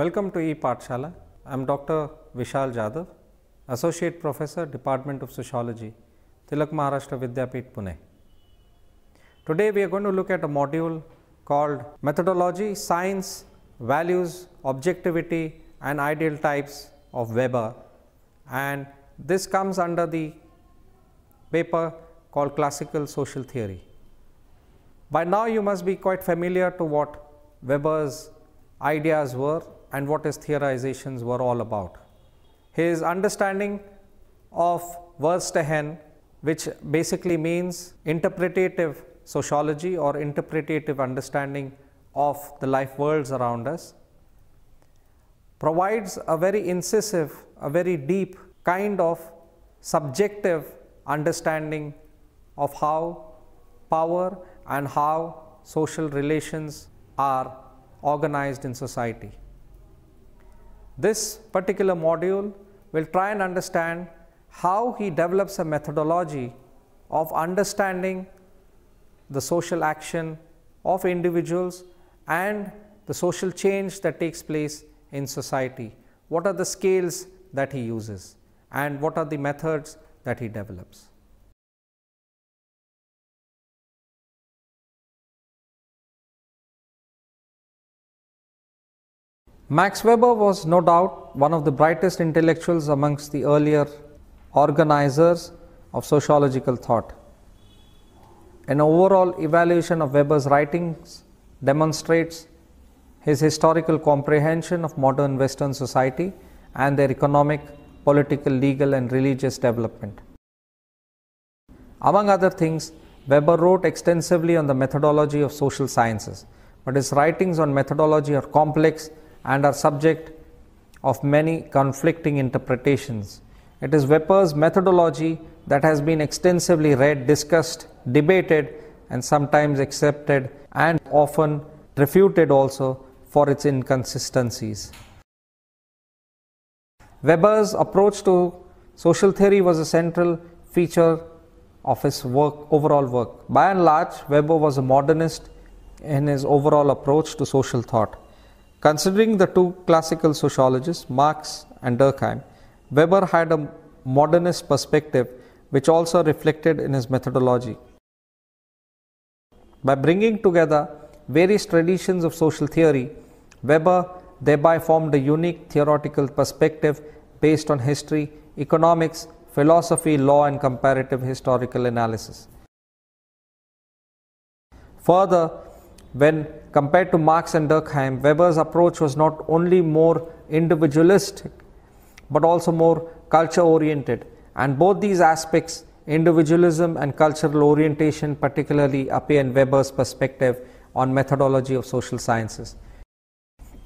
Welcome to ePathshala. I am Dr. Vishal Jadhav, Associate Professor, Department of Sociology, Tilak Maharashtra Vidyapeeth, Pune. Today we are going to look at a module called Methodology, Science, Values, Objectivity and Ideal Types of Weber and this comes under the paper called Classical Social Theory. By now you must be quite familiar to what Weber's ideas were and what his theorizations were all about. His understanding of Verstehen, which basically means interpretative sociology or interpretative understanding of the life worlds around us, provides a very incisive, a very deep kind of subjective understanding of how power and how social relations are organized in society. This particular module will try and understand how he develops a methodology of understanding the social action of individuals and the social change that takes place in society. What are the scales that he uses and what are the methods that he develops. Max Weber was no doubt one of the brightest intellectuals amongst the earlier organizers of sociological thought. An overall evaluation of Weber's writings demonstrates his historical comprehension of modern Western society and their economic, political, legal, and religious development. Among other things, Weber wrote extensively on the methodology of social sciences, but his writings on methodology are complex and are subject of many conflicting interpretations. It is Weber's methodology that has been extensively read, discussed, debated, and sometimes accepted and often refuted also for its inconsistencies. Weber's approach to social theory was a central feature of his work, overall work. By and large, Weber was a modernist in his overall approach to social thought. Considering the two classical sociologists, Marx and Durkheim, Weber had a modernist perspective which also reflected in his methodology. By bringing together various traditions of social theory, Weber thereby formed a unique theoretical perspective based on history, economics, philosophy, law, and comparative historical analysis. Further, when compared to Marx and Durkheim, Weber's approach was not only more individualistic but also more culture oriented, and both these aspects, individualism and cultural orientation, particularly appear in Weber's perspective on methodology of social sciences.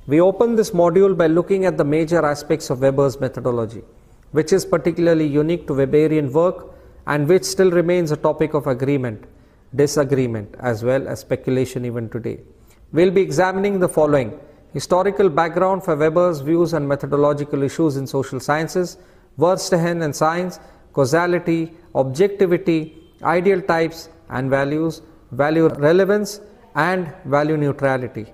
We open this module by looking at the major aspects of Weber's methodology, which is particularly unique to Weberian work and which still remains a topic of agreement, disagreement, as well as speculation even today. We'll be examining the following historical background for Weber's views on methodological issues in social sciences, Verstehen and science, causality, objectivity, ideal types and values, value relevance, and value neutrality.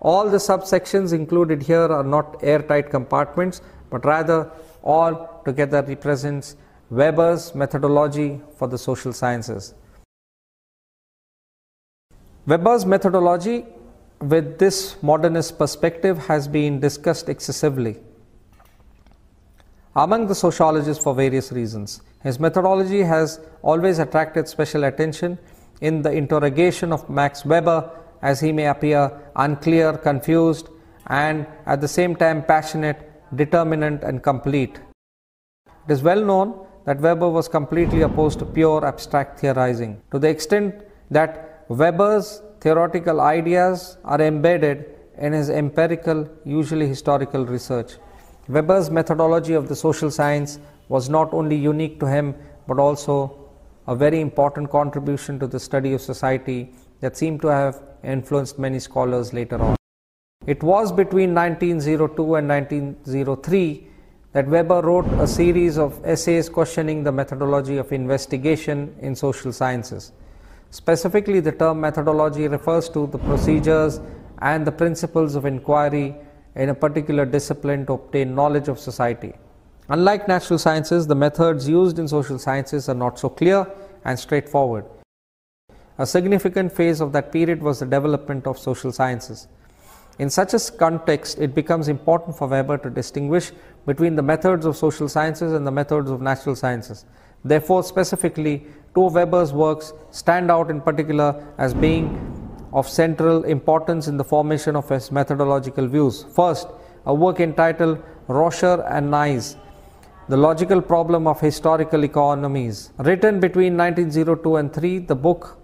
All the subsections included here are not airtight compartments, but rather all together represents Weber's methodology for the social sciences. Weber's methodology with this modernist perspective has been discussed excessively among the sociologists for various reasons. His methodology has always attracted special attention in the interrogation of Max Weber as he may appear unclear, confused, and at the same time passionate, determinant, and complete. It is well known that Weber was completely opposed to pure abstract theorizing to the extent that Weber's theoretical ideas are embedded in his empirical, usually historical research. Weber's methodology of the social science was not only unique to him but also a very important contribution to the study of society that seemed to have influenced many scholars later on. It was between 1902 and 1903 that Weber wrote a series of essays questioning the methodology of investigation in social sciences. Specifically, the term methodology refers to the procedures and the principles of inquiry in a particular discipline to obtain knowledge of society. Unlike natural sciences, the methods used in social sciences are not so clear and straightforward. A significant phase of that period was the development of social sciences. In such a context, it becomes important for Weber to distinguish between the methods of social sciences and the methods of natural sciences. Therefore, specifically, two Weber's works stand out in particular as being of central importance in the formation of his methodological views. First, a work entitled Roscher and Knies, The Logical Problem of Historical Economies. Written between 1902 and 3, the book,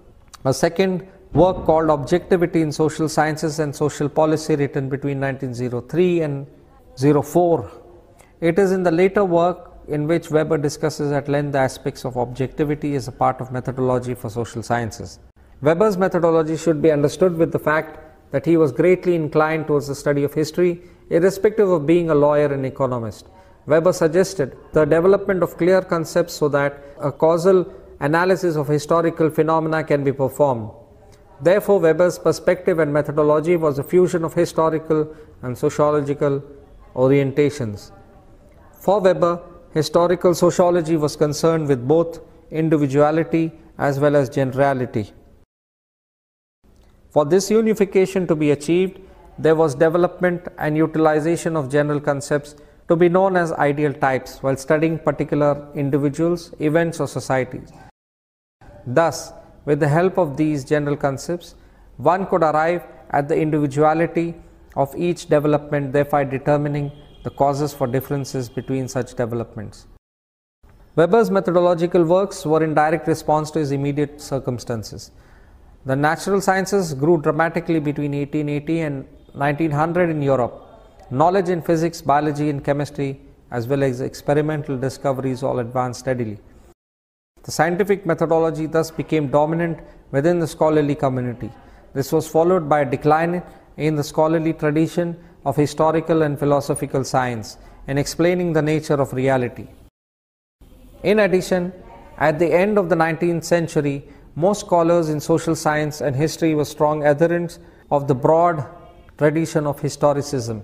a second work called Objectivity in Social Sciences and Social Policy, written between 1903 and 04. It is in the later work in which Weber discusses at length the aspects of objectivity as a part of methodology for social sciences. Weber's methodology should be understood with the fact that he was greatly inclined towards the study of history, irrespective of being a lawyer and economist. Weber suggested the development of clear concepts so that a causal analysis of historical phenomena can be performed. Therefore, Weber's perspective and methodology was a fusion of historical and sociological orientations. For Weber, historical sociology was concerned with both individuality as well as generality. For this unification to be achieved, there was development and utilization of general concepts to be known as ideal types while studying particular individuals, events, or societies. Thus, with the help of these general concepts, one could arrive at the individuality of each development, thereby determining the causes for differences between such developments. Weber's methodological works were in direct response to his immediate circumstances. The natural sciences grew dramatically between 1880 and 1900 in Europe. Knowledge in physics, biology, and chemistry, as well as experimental discoveries, all advanced steadily. The scientific methodology thus became dominant within the scholarly community. This was followed by a decline in the scholarly tradition of historical and philosophical science in explaining the nature of reality. In addition, at the end of the 19th century, most scholars in social science and history were strong adherents of the broad tradition of historicism.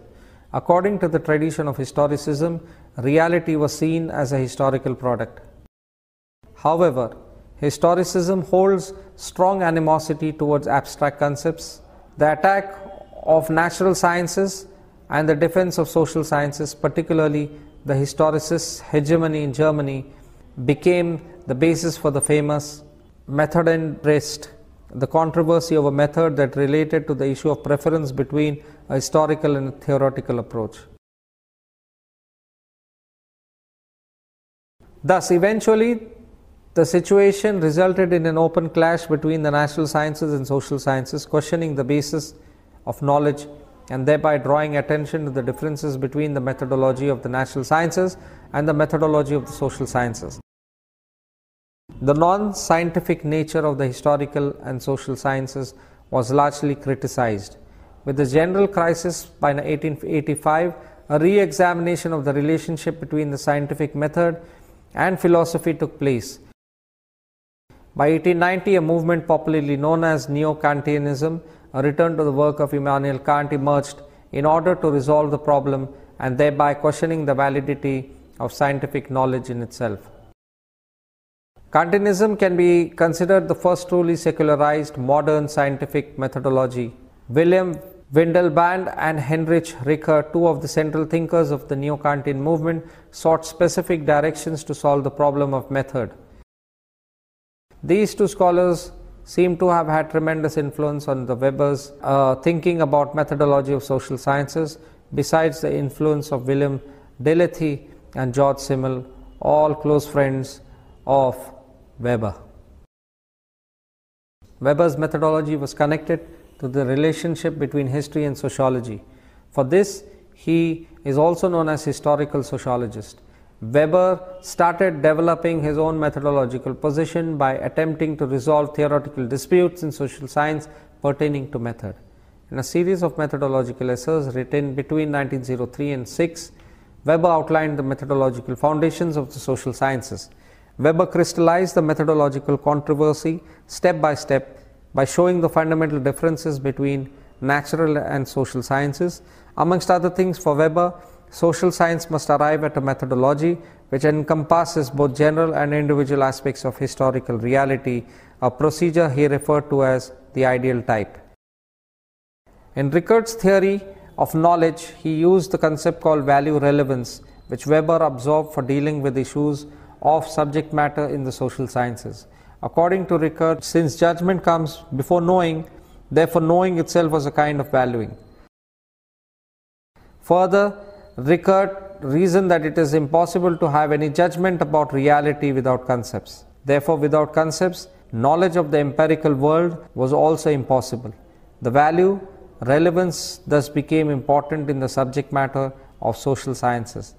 According to the tradition of historicism, reality was seen as a historical product. However, historicism holds strong animosity towards abstract concepts. The attack of natural sciences and the defense of social sciences, particularly the historicists' hegemony in Germany, became the basis for the famous Methodenstreit, the controversy over method that related to the issue of preference between a historical and a theoretical approach. Thus, eventually, the situation resulted in an open clash between the natural sciences and social sciences, questioning the basis of knowledge and thereby drawing attention to the differences between the methodology of the natural sciences and the methodology of the social sciences. The non scientific nature of the historical and social sciences was largely criticized. With the general crisis by 1885, a re examination of the relationship between the scientific method and philosophy took place. By 1890, a movement popularly known as Neo Kantianism, a return to the work of Immanuel Kant, emerged in order to resolve the problem and thereby questioning the validity of scientific knowledge in itself. Kantianism can be considered the first truly secularized modern scientific methodology. William Windelband and Heinrich Rickert, two of the central thinkers of the Neo Kantian movement, sought specific directions to solve the problem of method. These two scholars seem to have had tremendous influence on the Weber's uh, thinking about methodology of social sciences, besides the influence of William Dilthey and George Simmel, all close friends of Weber. Weber's methodology was connected to the relationship between history and sociology. For this, he is also known as historical sociologist. Weber started developing his own methodological position by attempting to resolve theoretical disputes in social science pertaining to method. In a series of methodological essays written between 1903 and 6, Weber outlined the methodological foundations of the social sciences. Weber crystallized the methodological controversy step by step by showing the fundamental differences between natural and social sciences. Amongst other things, for Weber, social science must arrive at a methodology which encompasses both general and individual aspects of historical reality, a procedure he referred to as the ideal type. In Rickert's theory of knowledge, he used the concept called value relevance, which Weber absorbed for dealing with issues of subject matter in the social sciences. According to Rickard, since judgment comes before knowing, therefore knowing itself was a kind of valuing. Further, Rickert reasoned that it is impossible to have any judgment about reality without concepts. Therefore, without concepts, knowledge of the empirical world was also impossible. The value, relevance thus became important in the subject matter of social sciences.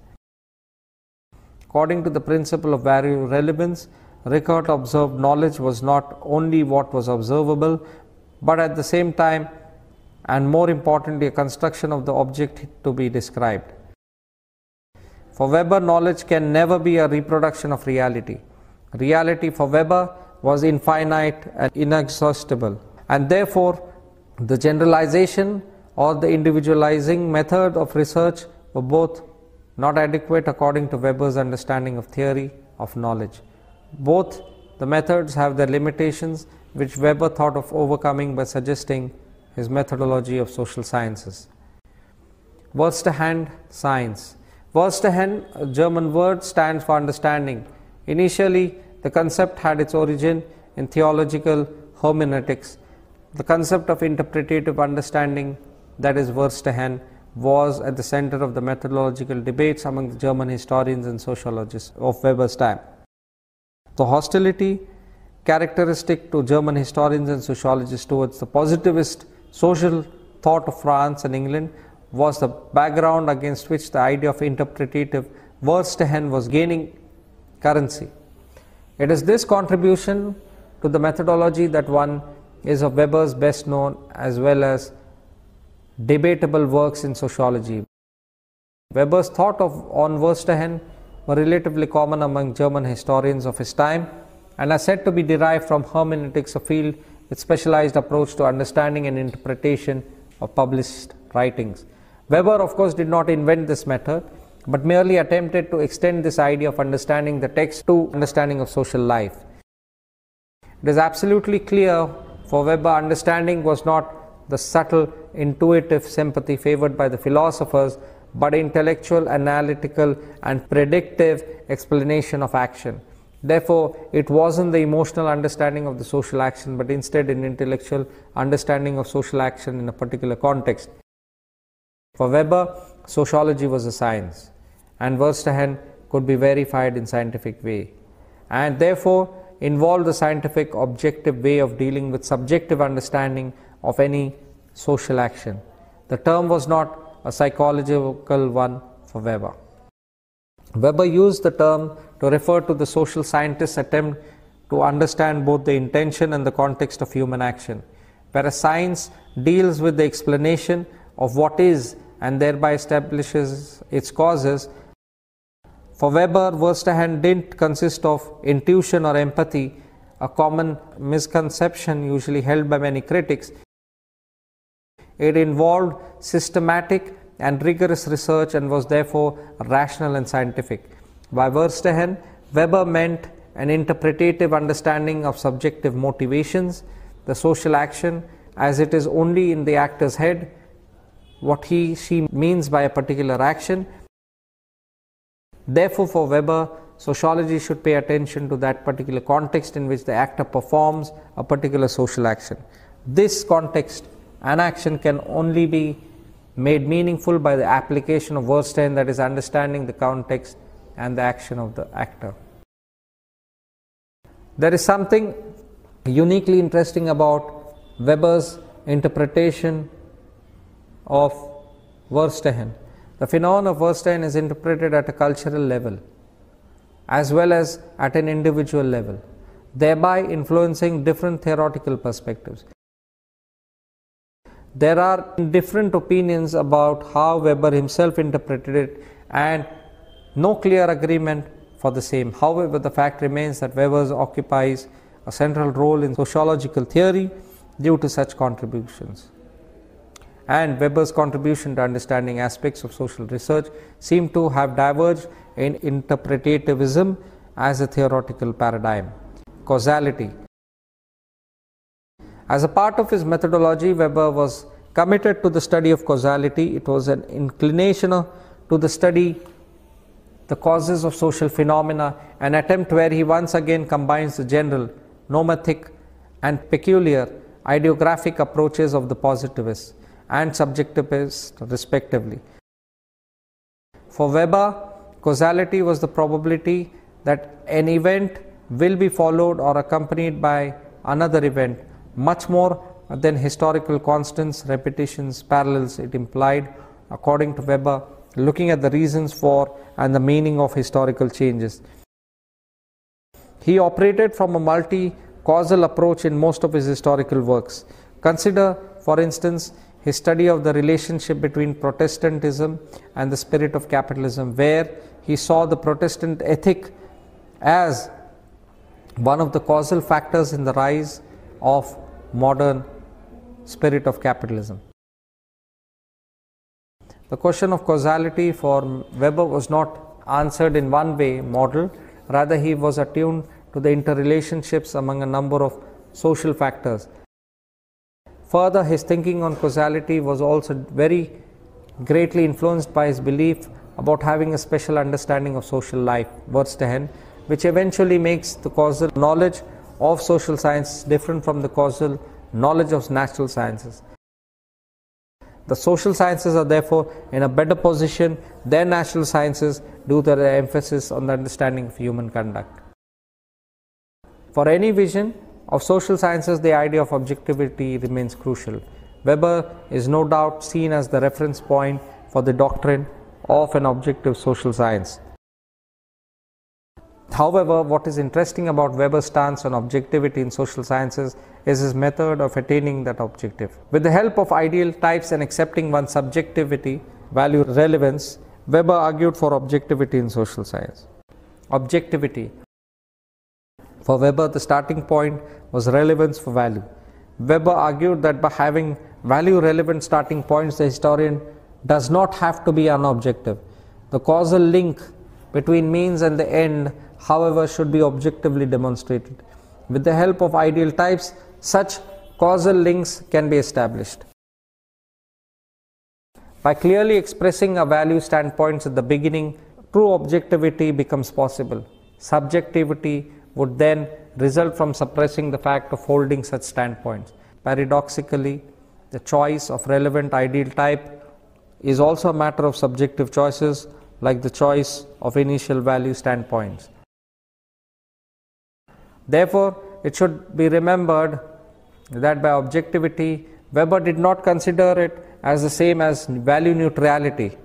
According to the principle of value relevance, Rickert observed knowledge was not only what was observable, but at the same time, and more importantly, a construction of the object to be described. For Weber, knowledge can never be a reproduction of reality. Reality for Weber was infinite and inexhaustible, and therefore, the generalization or the individualizing method of research were both not adequate according to Weber's understanding of theory of knowledge. Both the methods have their limitations, which Weber thought of overcoming by suggesting his methodology of social sciences. Verstehend science. Verstehen, a uh, German word, stands for understanding. Initially, the concept had its origin in theological hermeneutics. The concept of interpretative understanding, that is Verstehen, was at the center of the methodological debates among the German historians and sociologists of Weber's time. The hostility characteristic to German historians and sociologists towards the positivist social thought of France and England was the background against which the idea of interpretative Verstehen was gaining currency. It is this contribution to the methodology that one is of Weber's best known as well as debatable works in sociology. Weber's thought of on Verstehen were relatively common among German historians of his time and are said to be derived from hermeneutics, a field with specialized approach to understanding and interpretation of published writings. Weber, of course, did not invent this method, but merely attempted to extend this idea of understanding the text to understanding of social life. It is absolutely clear for Weber, understanding was not the subtle, intuitive sympathy favored by the philosophers, but intellectual, analytical, and predictive explanation of action. Therefore, it wasn't the emotional understanding of the social action, but instead an intellectual understanding of social action in a particular context. For Weber, sociology was a science, and Verstehen could be verified in scientific way, and therefore involved the scientific objective way of dealing with subjective understanding of any social action. The term was not a psychological one for Weber. Weber used the term to refer to the social scientist's attempt to understand both the intention and the context of human action, whereas science deals with the explanation of what is and thereby establishes its causes. For Weber, Verstehen didn't consist of intuition or empathy, a common misconception usually held by many critics. It involved systematic and rigorous research and was therefore rational and scientific. By Verstehen, Weber meant an interpretative understanding of subjective motivations, the social action, as it is only in the actor's head, what he she means by a particular action. Therefore, for Weber, sociology should pay attention to that particular context in which the actor performs a particular social action. This context an action can only be made meaningful by the application of Verstehen, that is, understanding the context and the action of the actor. There is something uniquely interesting about Weber's interpretation of Verstehen. The phenomenon of Verstehen is interpreted at a cultural level as well as at an individual level, thereby influencing different theoretical perspectives. There are different opinions about how Weber himself interpreted it and no clear agreement for the same. However, the fact remains that Weber occupies a central role in sociological theory due to such contributions. And Weber's contribution to understanding aspects of social research seem to have diverged in interpretativism as a theoretical paradigm. Causality. As a part of his methodology, Weber was committed to the study of causality. It was an inclination to the study the causes of social phenomena, an attempt where he once again combines the general, nomothetic, and peculiar idiographic approaches of the positivists and subjectivists, respectively. For Weber, causality was the probability that an event will be followed or accompanied by another event much more than historical constants, repetitions, parallels it implied, according to Weber, looking at the reasons for and the meaning of historical changes. He operated from a multi causal approach in most of his historical works. Consider, for instance, his study of the relationship between Protestantism and the spirit of capitalism, where he saw the Protestant ethic as one of the causal factors in the rise of modern spirit of capitalism. The question of causality for Weber was not answered in one way model, rather, he was attuned to the interrelationships among a number of social factors. Further, his thinking on causality was also very greatly influenced by his belief about having a special understanding of social life, Verstehen, which eventually makes the causal knowledge of social science different from the causal knowledge of natural sciences. The social sciences are therefore in a better position than natural sciences due to their emphasis on the understanding of human conduct. For any vision of social sciences, the idea of objectivity remains crucial. Weber is no doubt seen as the reference point for the doctrine of an objective social science. However, what is interesting about Weber's stance on objectivity in social sciences is his method of attaining that objective. With the help of ideal types and accepting one's subjectivity, value relevance, Weber argued for objectivity in social science. Objectivity. For Weber, the starting point was relevance for value. Weber argued that by having value relevant starting points, the historian does not have to be unobjective. The causal link between means and the end however, should be objectively demonstrated. With the help of ideal types, such causal links can be established. By clearly expressing a value standpoints at the beginning, true objectivity becomes possible. Subjectivity would then result from suppressing the fact of holding such standpoints. Paradoxically, the choice of relevant ideal type is also a matter of subjective choices, like the choice of initial value standpoints. Therefore, it should be remembered that by objectivity, Weber did not consider it as the same as value neutrality.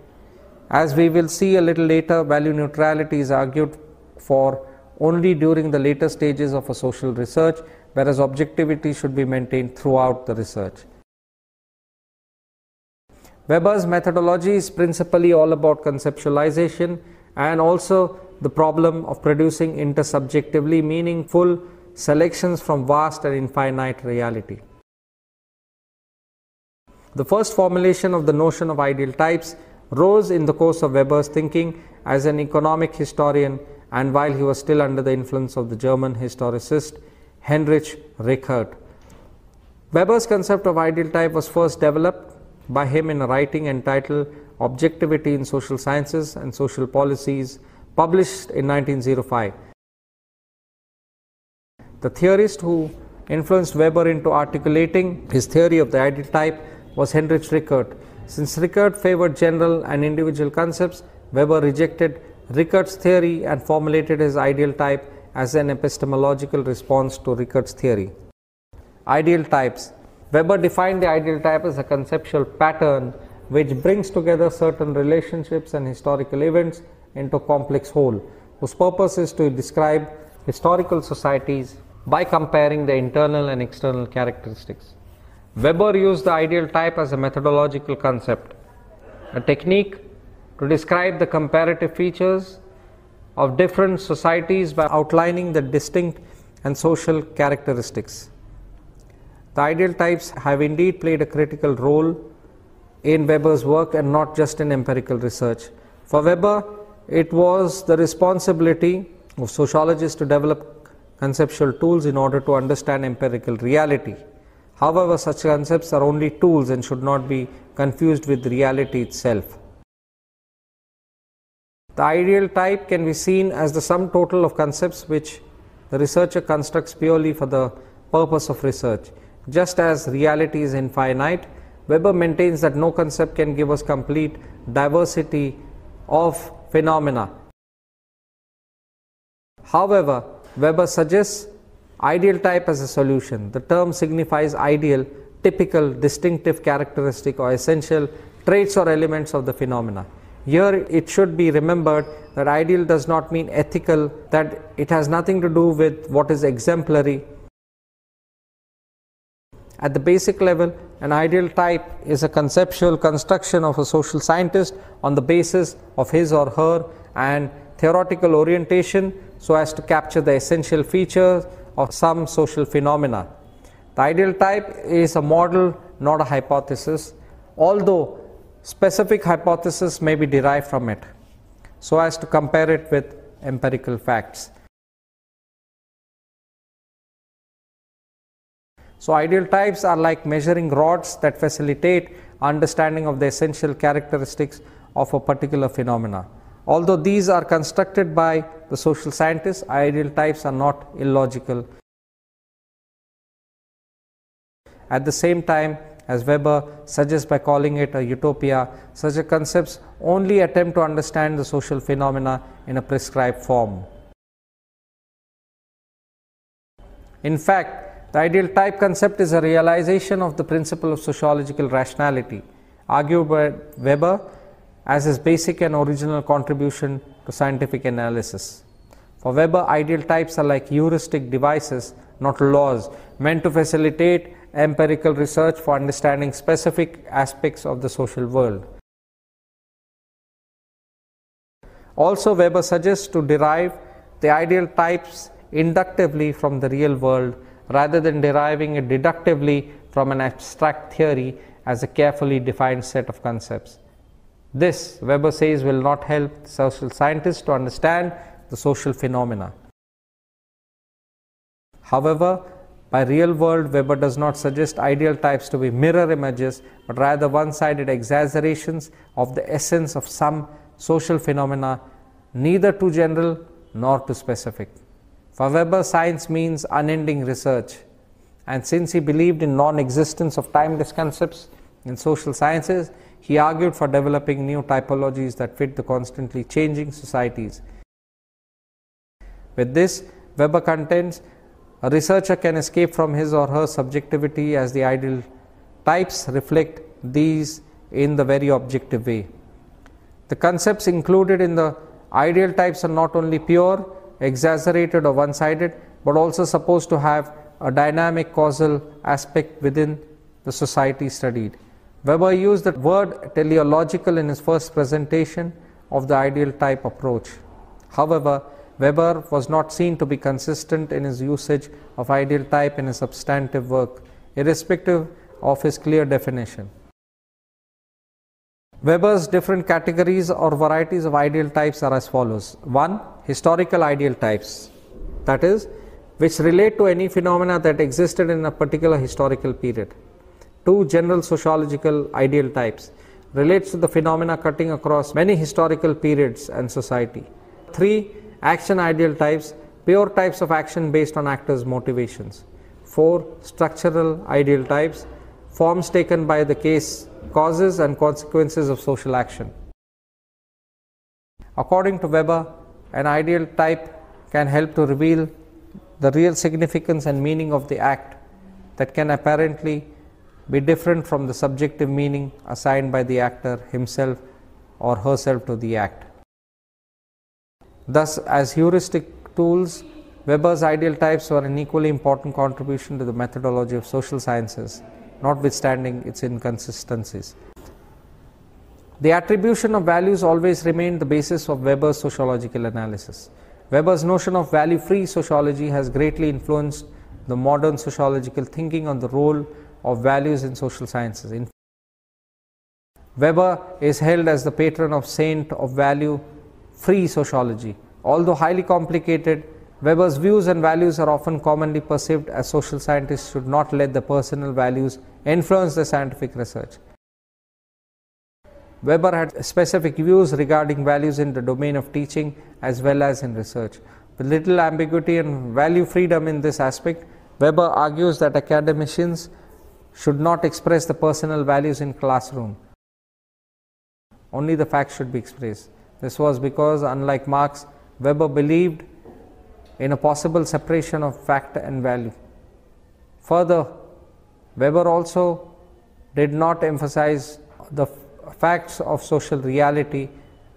As we will see a little later, value neutrality is argued for only during the later stages of a social research, whereas objectivity should be maintained throughout the research. Weber's methodology is principally all about conceptualization and also the problem of producing intersubjectively meaningful selections from vast and infinite reality. The first formulation of the notion of ideal types rose in the course of Weber's thinking as an economic historian and while he was still under the influence of the German historicist Heinrich Rickert. Weber's concept of ideal type was first developed by him in a writing entitled Objectivity in Social Sciences and Social Policies published in 1905. The theorist who influenced Weber into articulating his theory of the ideal type was Heinrich Rickert. Since Rickert favored general and individual concepts, Weber rejected Rickert's theory and formulated his ideal type as an epistemological response to Rickert's theory. Ideal types Weber defined the ideal type as a conceptual pattern which brings together certain relationships and historical events into a complex whole, whose purpose is to describe historical societies by comparing the internal and external characteristics. Weber used the ideal type as a methodological concept, a technique to describe the comparative features of different societies by outlining the distinct and social characteristics. The ideal types have indeed played a critical role in Weber's work and not just in empirical research. For Weber, it was the responsibility of sociologists to develop conceptual tools in order to understand empirical reality. However, such concepts are only tools and should not be confused with reality itself. The ideal type can be seen as the sum total of concepts which the researcher constructs purely for the purpose of research. Just as reality is infinite, Weber maintains that no concept can give us complete diversity of phenomena. However, Weber suggests ideal type as a solution. The term signifies ideal, typical, distinctive characteristic or essential traits or elements of the phenomena. Here it should be remembered that ideal does not mean ethical, that it has nothing to do with what is exemplary. At the basic level, an ideal type is a conceptual construction of a social scientist on the basis of his or her and theoretical orientation so as to capture the essential features of some social phenomena. The ideal type is a model, not a hypothesis, although specific hypothesis may be derived from it so as to compare it with empirical facts. So, ideal types are like measuring rods that facilitate understanding of the essential characteristics of a particular phenomena. Although these are constructed by the social scientists, ideal types are not illogical. At the same time, as Weber suggests by calling it a utopia, such a concepts only attempt to understand the social phenomena in a prescribed form. In fact, the ideal type concept is a realization of the principle of sociological rationality, argued by Weber as his basic and original contribution to scientific analysis. For Weber, ideal types are like heuristic devices, not laws, meant to facilitate empirical research for understanding specific aspects of the social world. Also, Weber suggests to derive the ideal types inductively from the real world rather than deriving it deductively from an abstract theory as a carefully defined set of concepts. This, Weber says, will not help social scientists to understand the social phenomena. However, by real world, Weber does not suggest ideal types to be mirror images, but rather one sided exaggerations of the essence of some social phenomena, neither too general nor too specific. For Weber, science means unending research. And since he believed in non existence of timeless concepts in social sciences, he argued for developing new typologies that fit the constantly changing societies. With this, Weber contends a researcher can escape from his or her subjectivity as the ideal types reflect these in the very objective way. The concepts included in the ideal types are not only pure, exaggerated, or one sided, but also supposed to have a dynamic causal aspect within the society studied. Weber used the word teleological in his first presentation of the ideal type approach. However, Weber was not seen to be consistent in his usage of ideal type in his substantive work, irrespective of his clear definition. Weber's different categories or varieties of ideal types are as follows 1. Historical ideal types, that is, which relate to any phenomena that existed in a particular historical period. 2. General sociological ideal types, relates to the phenomena cutting across many historical periods and society. 3 Action ideal types, pure types of action based on actors' motivations. 4. Structural ideal types, forms taken by the case causes and consequences of social action. According to Weber, an ideal type can help to reveal the real significance and meaning of the act that can apparently be different from the subjective meaning assigned by the actor himself or herself to the act. Thus, as heuristic tools, Weber's ideal types were an equally important contribution to the methodology of social sciences, notwithstanding its inconsistencies. The attribution of values always remained the basis of Weber's sociological analysis. Weber's notion of value free sociology has greatly influenced the modern sociological thinking on the role of values in social sciences. In, Weber is held as the patron of saint of value free sociology. Although highly complicated, Weber's views and values are often commonly perceived as social scientists should not let the personal values influence the scientific research. Weber had specific views regarding values in the domain of teaching as well as in research. With little ambiguity and value freedom in this aspect, Weber argues that academicians should not express the personal values in classroom. Only the facts should be expressed. This was because, unlike Marx, Weber believed in a possible separation of fact and value. Further, Weber also did not emphasize the facts of social reality,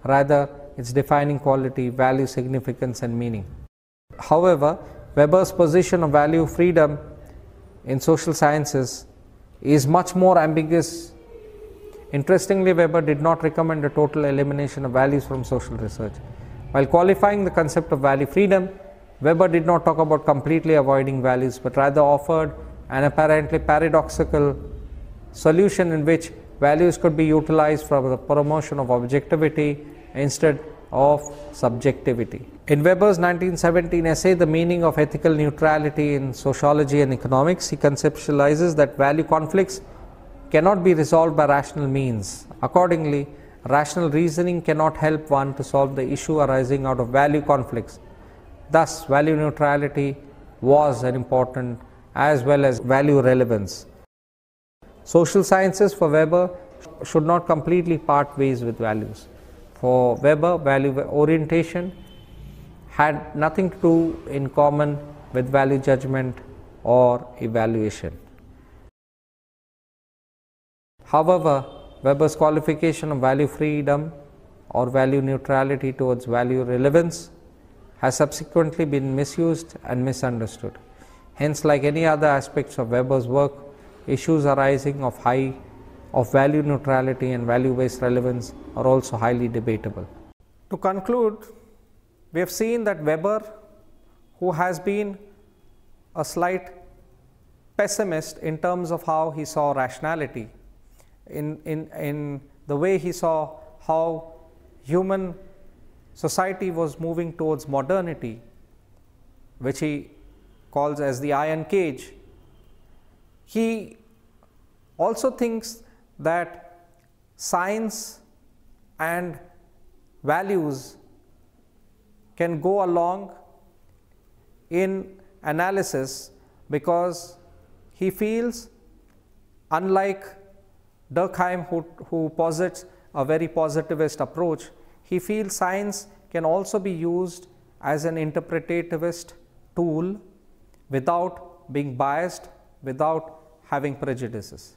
rather, its defining quality, value, significance, and meaning. However, Weber's position of value freedom in social sciences is much more ambiguous. Interestingly, Weber did not recommend a total elimination of values from social research. While qualifying the concept of value freedom, Weber did not talk about completely avoiding values, but rather offered an apparently paradoxical solution in which values could be utilized for the promotion of objectivity instead of subjectivity. In Weber's 1917 essay, The Meaning of Ethical Neutrality in Sociology and Economics, he conceptualizes that value conflicts cannot be resolved by rational means. Accordingly, rational reasoning cannot help one to solve the issue arising out of value conflicts. Thus, value neutrality was an important as well as value relevance. Social sciences for Weber should not completely part ways with values. For Weber, value orientation had nothing to do in common with value judgment or evaluation. However, Weber's qualification of value freedom or value neutrality towards value relevance has subsequently been misused and misunderstood. Hence, like any other aspects of Weber's work, issues arising of high of value neutrality and value based relevance are also highly debatable. To conclude, we have seen that Weber, who has been a slight pessimist in terms of how he saw rationality, in, in, in the way he saw how human society was moving towards modernity, which he calls as the iron cage. He also thinks that science and values can go along in analysis because he feels unlike Durkheim who, who posits a very positivist approach, he feels science can also be used as an interpretativist tool without being biased, without having prejudices.